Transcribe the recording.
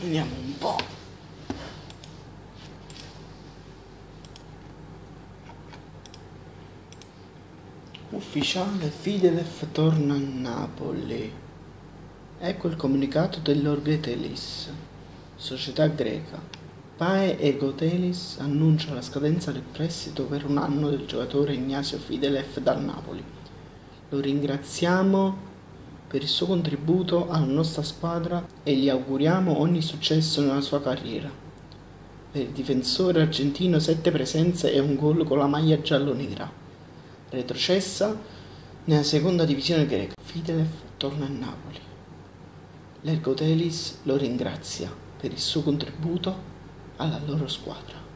Vediamo un po'. Ufficiale Fidelef torna a Napoli. Ecco il comunicato dell'Orgetelis, società greca. Pae Egotelis annuncia la scadenza del prestito per un anno del giocatore Ignazio Fidelef dal Napoli. Lo ringraziamo per il suo contributo alla nostra squadra e gli auguriamo ogni successo nella sua carriera. Per il difensore argentino sette presenze e un gol con la maglia giallo-nera retrocessa nella seconda divisione greca. Fidelev torna a Napoli. L'Ergotelis lo ringrazia per il suo contributo alla loro squadra.